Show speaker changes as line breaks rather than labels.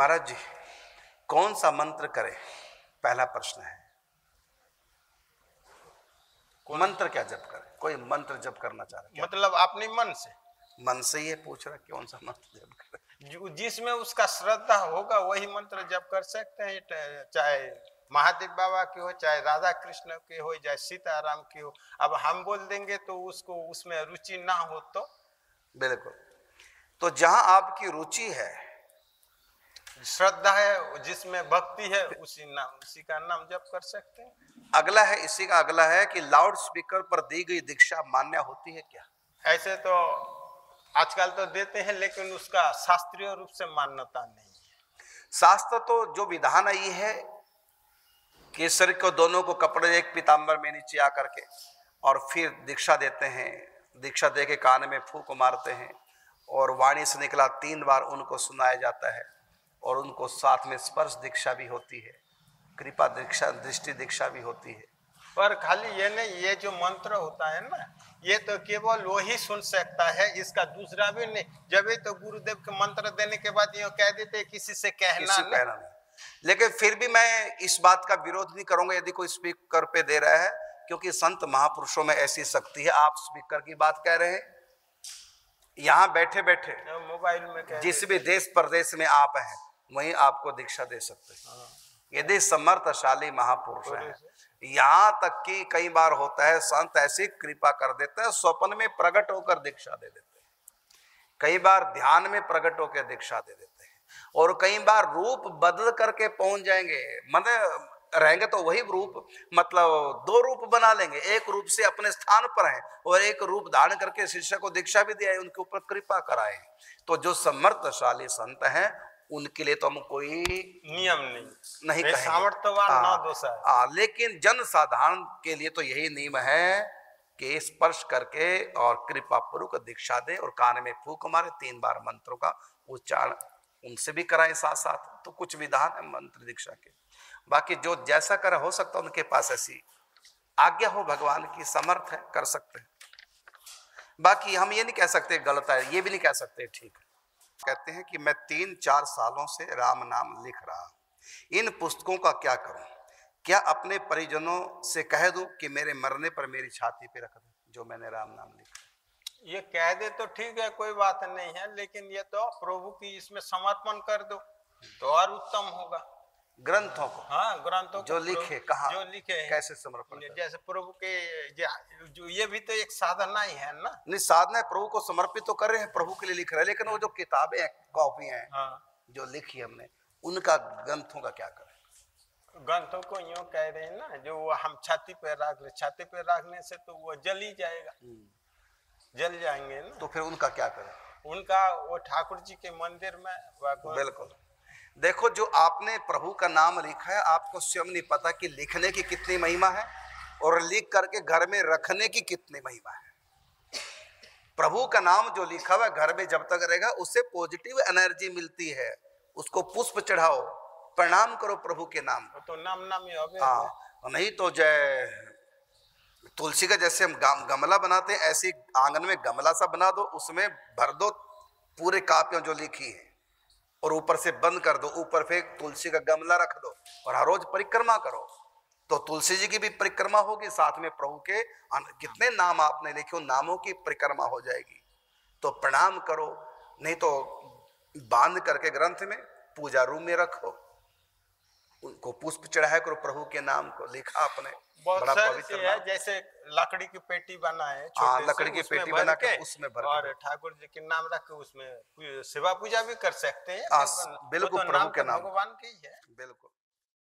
महाराज जी कौन सा मंत्र करें? पहला प्रश्न है। मंत्र क्या जप करें? कोई मंत्र जप करना चाह रहा
मतलब अपने मन से।
मन से ये पूछ रहा कौन सा मंत्र जप करें?
जिसमें उसका श्रद्धा होगा वही मंत्र जप कर सकते हैं। चाहे महादेव बाबा की हो चाहे राधा कृष्ण की हो चाहे सीताराम की हो। अब हम बोल देंगे तो उसको उसमें रुचि ना हो तो?
बिल्कुल। तो जहाँ आपकी रुचि है
श्रद्धा है जिसमें भक्ति है उसी नाम उसी का नाम जप कर सकते हैं।
अगला है इसी का अगला है कि लाउड स्पीकर पर दी गई दीक्षा मान्य होती है क्या?
ऐसे तो आजकल तो देते हैं लेकिन उसका शास्त्रीय रूप से मान्यता नहीं है।
शास्त्र तो जो विधान है ये है कि शरीर को दोनों को कपड़े एक पीताम्बर में नीचे आकर के और फिर दीक्षा देते हैं। दीक्षा दे के कान में फूक मारते हैं और वाणी से निकला तीन बार उनको सुनाया जाता है। और उनको साथ में स्पर्श दीक्षा भी होती है कृपा दीक्षा दृष्टि दीक्षा भी होती है।
पर खाली ये नहीं ये जो मंत्र होता है ना ये तो केवल वो ही सुन सकता है इसका दूसरा भी नहीं। जब ये तो गुरुदेव के मंत्र देने के बाद ये कह देते किसी से कहना
किसी
नहीं।
कहना नहीं। लेकिन फिर भी मैं इस बात का विरोध नहीं करूँगा यदि कोई स्पीकर पे दे रहा है क्योंकि संत महापुरुषों में ऐसी शक्ति है। आप स्पीकर की बात कह रहे हैं। यहाँ बैठे बैठे
मोबाइल में
जिस भी देश प्रदेश में आप हैं वहीं आपको दीक्षा दे सकते हैं। यदि समर्थशाली महापुरुष है यहाँ तक कि कई बार होता है संत ऐसी कृपा कर देते हैं स्वप्न में प्रकट होकर दीक्षा दे देते हैं। कई बार ध्यान में प्रकट होकर दीक्षा दे देते हैं। और कई बार रूप बदल करके पहुँच जाएँगे। मतलब रहेंगे तो वही रूप मतलब दो रूप बना लेंगे। एक रूप से अपने स्थान पर है और एक रूप धारण करके शिष्य को दीक्षा भी दिया है उनके ऊपर कृपा कराए तो जो समर्थशाली संत हैं उनके लिए तो हम कोई
नियम नहीं।
नहीं कहेंगे।
सामर्थ्यवान
हाँ,
ना दोषा है
हाँ, लेकिन जन साधारण के लिए तो यही नियम है कि स्पर्श करके और कृपा पूर्वक दीक्षा दे और कान में फूक मारे तीन बार मंत्रों का उच्चारण उनसे भी कराए साथ साथ तो कुछ विधान है मंत्र दीक्षा के। बाकी जो जैसा करे हो सकता उनके पास ऐसी आज्ञा हो भगवान की समर्थ है कर सकते हैं। बाकी हम ये नहीं कह सकते गलत है ये भी नहीं कह सकते ठीक है। कहते हैं कि मैं तीन चार सालों से राम नाम लिख रहा हूँ। इन पुस्तकों का क्या करूँ? क्या अपने परिजनों से कह दूँ कि मेरे मरने पर मेरी छाती पे रख दूँ जो मैंने राम नाम लिखा
ये कह दे तो ठीक है, कोई बात नहीं है, लेकिन ये तो प्रभु की इसमें समर्पण कर दो तो और उत्तम होगा।
ग्रंथों को
हाँ ग्रंथों
जो लिखे कहा
जो लिखे
कैसे समर्पण
जैसे प्रभु के जो ये भी तो एक साधना ही है ना।
नहीं साधना प्रभु को समर्पित तो कर रहे हैं प्रभु के लिए लिख रहे हैं लेकिन वो जो किताबें हैं कॉपियाँ हैं
हाँ।
जो लिखी हमने उनका ग्रंथों का क्या करें?
ग्रंथों को यूँ कह रहे हैं ना जो वो हम छाती पे रख ले छाती पे रखने से तो वो जल ही जाएगा। जल जाएँगे ना।
तो फिर उनका क्या करें?
उनका वो ठाकुर जी के मंदिर में
बिल्कुल। देखो जो आपने प्रभु का नाम लिखा है आपको स्वयं नहीं पता कि लिखने की कितनी महिमा है और लिख करके घर में रखने की कितनी महिमा है। प्रभु का नाम जो लिखा हुआ घर में जब तक रहेगा उससे पॉजिटिव एनर्जी मिलती है। उसको पुष्प चढ़ाओ प्रणाम करो प्रभु के नाम।
तो नाम नाम ही है।
हाँ नहीं तो जय तुलसी का जैसे हम गम- गमला बनाते हैं ऐसे आँगन में गमला सा बना दो उसमें भर दो पूरे कापियाँ जो लिखी है। और ऊपर से बंद कर दो, ऊपर फिर तुलसी का गमला रख दो और हर रोज परिक्रमा करो। तो तुलसी जी की भी परिक्रमा होगी, साथ में प्रभु के कितने नाम आपने लिखे उन नामों की परिक्रमा हो जाएगी। तो प्रणाम करो, नहीं तो बाँध करके ग्रंथ में पूजा रूम में रखो। उनको पुष्प चढ़ाया करो प्रभु के नाम को, लिखा आपने।
बहुत
बड़ा
सारी है जैसे लकड़ी की पेटी बनाए
हाँ,
छोटे
लकड़ी की पेटी बना के उसमें भर
और ठाकुर जी के नाम रख के उसमें सेवा पूजा भी कर सकते हैं
हाँ,
वो तो
बिल्कुल प्रभु के
तो
नाम।
भगवान के ही है।
बिल्कुल।